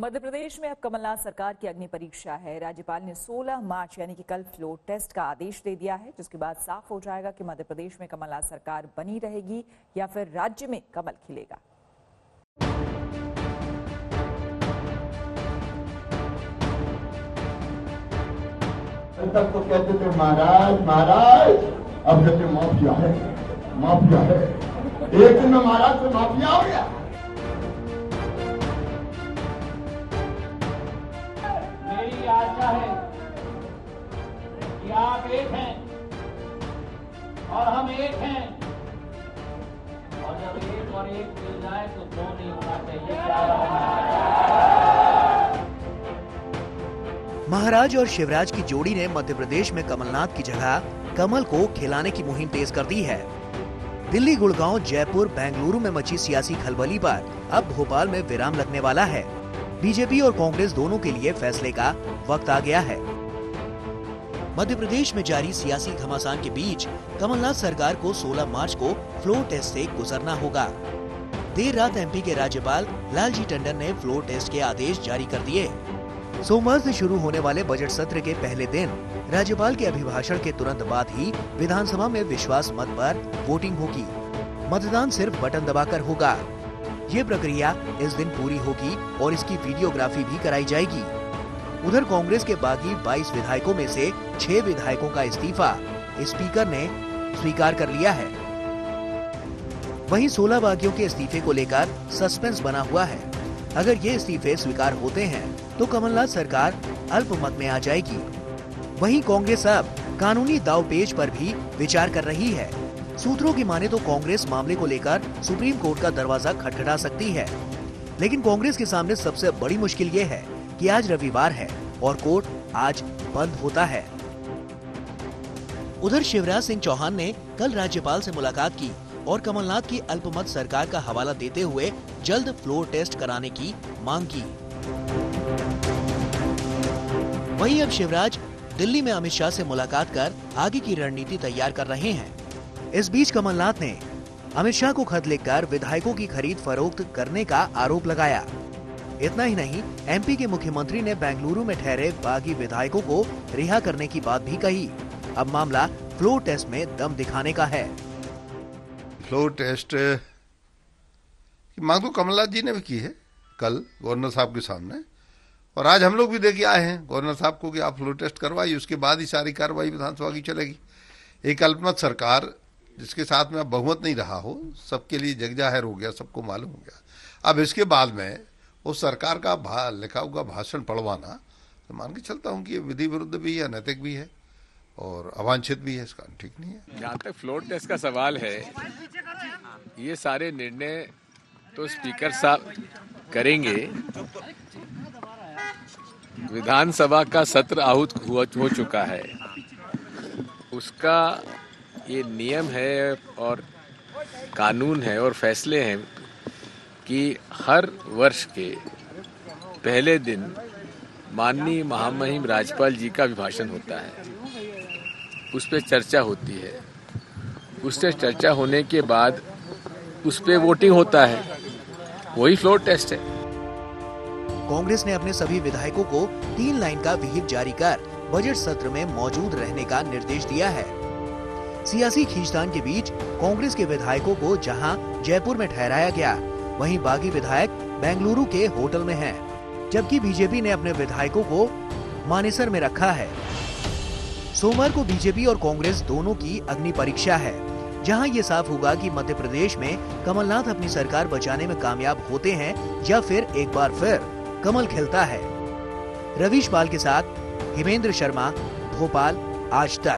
मध्य प्रदेश में अब कमलनाथ सरकार की अग्नि परीक्षा है। राज्यपाल ने 16 मार्च, यानी कि कल, फ्लोर टेस्ट का आदेश दे दिया है, जिसके बाद साफ़ हो जाएगा कि मध्य प्रदेश में कमलनाथ सरकार बनी रहेगी या फिर राज्य में कमल खिलेगा। कहते थे, महाराज महाराज, अब कहते माफिया है माफिया है। एक दिन में महाराज माफिया हो गया। आप एक हैं और हम एक हैं। और जब एक और एक मिल जाए तो दो नहीं होना चाहिए। महाराज और शिवराज की जोड़ी ने मध्य प्रदेश में कमलनाथ की जगह कमल को खिलाने की मुहिम तेज कर दी है। दिल्ली, गुड़गांव, जयपुर, बेंगलुरु में मची सियासी खलबली पर अब भोपाल में विराम लगने वाला है। बीजेपी और कांग्रेस दोनों के लिए फैसले का वक्त आ गया है। मध्य प्रदेश में जारी सियासी घमासान के बीच कमलनाथ सरकार को 16 मार्च को फ्लोर टेस्ट से गुजरना होगा। देर रात एमपी के राज्यपाल लालजी टंडन ने फ्लोर टेस्ट के आदेश जारी कर दिए। सोमवार से शुरू होने वाले बजट सत्र के पहले दिन राज्यपाल के अभिभाषण के तुरंत बाद ही विधानसभा में विश्वास मत पर वोटिंग होगी। मतदान सिर्फ़ बटन दबाकर होगा। ये प्रक्रिया इस दिन पूरी होगी और इसकी वीडियोग्राफी भी कराई जाएगी। उधर कांग्रेस के बाकी 22 विधायकों में से 6 विधायकों का इस्तीफा स्पीकर ने स्वीकार कर लिया है। वहीं 16 बागियों के इस्तीफे को लेकर सस्पेंस बना हुआ है। अगर ये इस्तीफे स्वीकार होते हैं तो कमलनाथ सरकार अल्पमत में आ जाएगी। वहीं कांग्रेस अब कानूनी दावपेच पर भी विचार कर रही है। सूत्रों की माने तो कांग्रेस मामले को लेकर सुप्रीम कोर्ट का दरवाज़ा खटखटा सकती है। लेकिन कांग्रेस के सामने सबसे बड़ी मुश्किल ये है कि आज रविवार है और कोर्ट आज बंद होता है। उधर शिवराज सिंह चौहान ने कल राज्यपाल से मुलाकात की और कमलनाथ की अल्पमत सरकार का हवाला देते हुए जल्द फ्लोर टेस्ट कराने की मांग की। वहीं अब शिवराज दिल्ली में अमित शाह से मुलाकात कर आगे की रणनीति तैयार कर रहे हैं। इस बीच कमलनाथ ने अमित शाह को खत लिखकर विधायकों की खरीद फरोख्त करने का आरोप लगाया। इतना ही नहीं एमपी के मुख्यमंत्री ने बेंगलुरु में ठहरे बागी विधायकों को रिहा करने की बात भी कही। अब मामला फ्लोर टेस्ट में दम दिखाने का है। फ्लोर टेस्ट की मांग तो कमलनाथ जी ने भी की है कल, गवर्नर साहब के सामने। और आज हम लोग भी देखे आए हैं, गवर्नर साहब को कि आप फ्लोर टेस्ट करवाइए, उसके बाद ही सारी कार्रवाई विधानसभा की चलेगी। एक अल्पमत सरकार, जिसके साथ में अब बहुमत नहीं रहा हो, सबके लिए जग ज़ाहिर हो गया, सबको मालूम हो गया। अब इसके बाद में उस सरकार का भा, लिखा हुआ भाषण पढ़वाना तो मान के चलता हूँ कि ये विधि विरुद्ध भी है नैतिक भी है और अवांछित भी है इसका ठीक नहीं है। जहाँ तक फ्लोर टेस्ट का सवाल है ये सारे निर्णय तो स्पीकर साहब करेंगे। विधानसभा का सत्र आहूत हो चुका है। उसका ये नियम है और कानून है और फैसले हैं कि हर वर्ष के पहले दिन माननीय महामहिम राज्यपाल जी का अभिभाषण होता है। उस पर चर्चा होती है। उससे चर्चा होने के बाद उस पर वोटिंग होता है। वही फ्लोर टेस्ट है। कांग्रेस ने अपने सभी विधायकों को तीन लाइन का विहिप जारी कर बजट सत्र में मौजूद रहने का निर्देश दिया है। सियासी खींचतान के बीच कांग्रेस के विधायकों को जहाँ जयपुर में ठहराया गया वहीं बागी विधायक बेंगलुरु के होटल में हैं, जबकि बीजेपी ने अपने विधायकों को मानेसर में रखा है। सोमवार को बीजेपी और कांग्रेस दोनों की अग्नि परीक्षा है जहाँ ये साफ़ होगा कि मध्य प्रदेश में कमलनाथ अपनी सरकार बचाने में कामयाब होते हैं या फिर एक बार फिर कमल खिलता है। रवीश पाल के साथ हिमेंद्र शर्मा भोपाल आज तक।